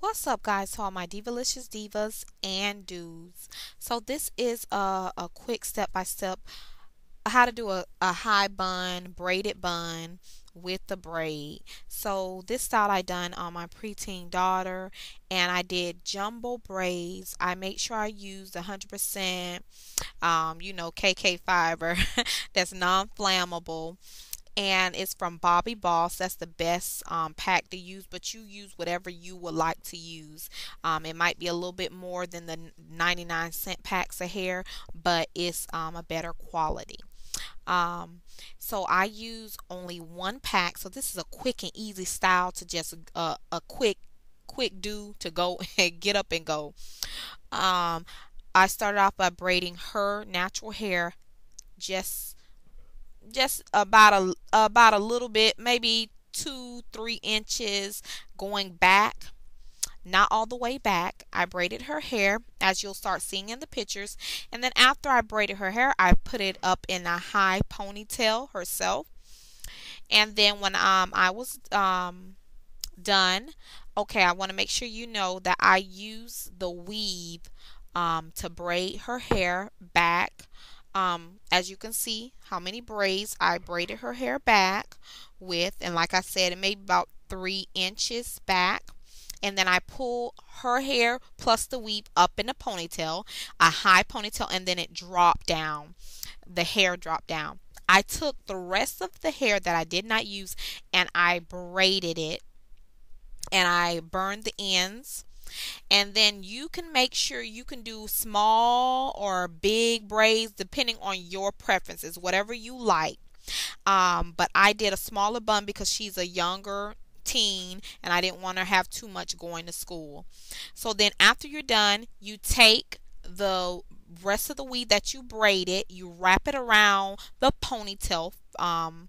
What's up guys to all my Divalicious Divas and dudes. So this is a, a quick step-by-step -step how to do a, a high bun, braided bun with the braid. So this style I done on my preteen daughter and I did jumbo braids. I make sure I used 100% um, you know KK fiber that's non-flammable and it's from Bobbi Boss. That's the best um, pack to use, but you use whatever you would like to use. Um, it might be a little bit more than the 99 cent packs of hair, but it's um, a better quality. Um, so I use only one pack. So this is a quick and easy style to just uh, a quick quick do to go and get up and go. Um, I started off by braiding her natural hair just just about a about a little bit, maybe two, three inches going back. Not all the way back. I braided her hair, as you'll start seeing in the pictures. And then after I braided her hair, I put it up in a high ponytail herself. And then when um I was um done, okay, I want to make sure you know that I use the weave um, to braid her hair back um, as you can see how many braids I braided her hair back with and like I said it may be about three inches back. And then I pull her hair plus the weave up in a ponytail a high ponytail and then it dropped down. The hair dropped down. I took the rest of the hair that I did not use and I braided it. And I burned the ends and then you can make sure you can do small or big braids depending on your preferences whatever you like. Um, but I did a smaller bun because she's a younger teen and I didn't want to have too much going to school. So then after you're done you take the rest of the weave that you braided you wrap it around the ponytail um,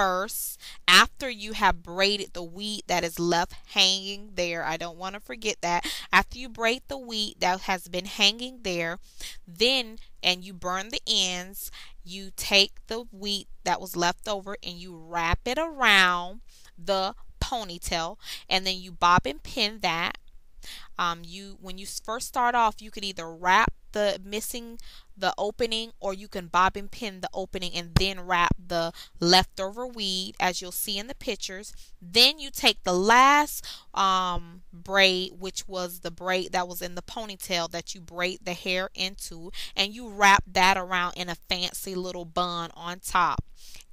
first after you have braided the wheat that is left hanging there. I don't want to forget that. After you braid the wheat that has been hanging there, then and you burn the ends, you take the wheat that was left over and you wrap it around the ponytail and then you bob and pin that. Um, you when you first start off, you could either wrap the missing the opening or you can bob and pin the opening and then wrap the leftover weed as you'll see in the pictures. Then you take the last um, braid which was the braid that was in the ponytail that you braid the hair into and you wrap that around in a fancy little bun on top.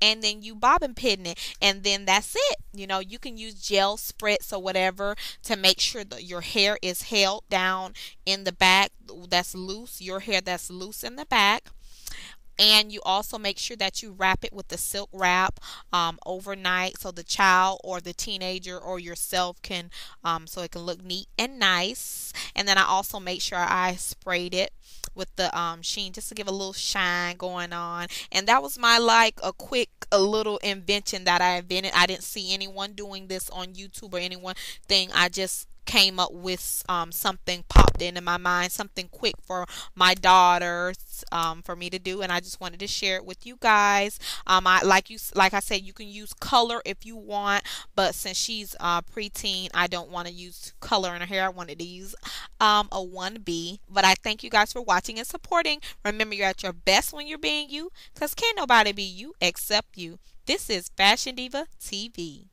And then you bob and pin it and then that's it. You know you can use gel spritz or whatever to make sure that your hair is held down in the back that's loose your hair that's loose in the back. And you also make sure that you wrap it with the silk wrap um, overnight so the child or the teenager or yourself can um, so it can look neat and nice. And then I also make sure I sprayed it with the um, sheen just to give a little shine going on. And that was my like a quick a little invention that I invented. I didn't see anyone doing this on YouTube or anyone thing. I just came up with um, something popped into my mind, something quick for my daughters um, for me to do, and I just wanted to share it with you guys. Um, I like you, like I said, you can use color if you want, but since she's uh, preteen, I don't want to use color in her hair. I wanted to use um, a 1B. But I thank you guys for watching and supporting. Remember, you're at your best when you're being you, because can't nobody be you except you. This is Fashion Diva TV.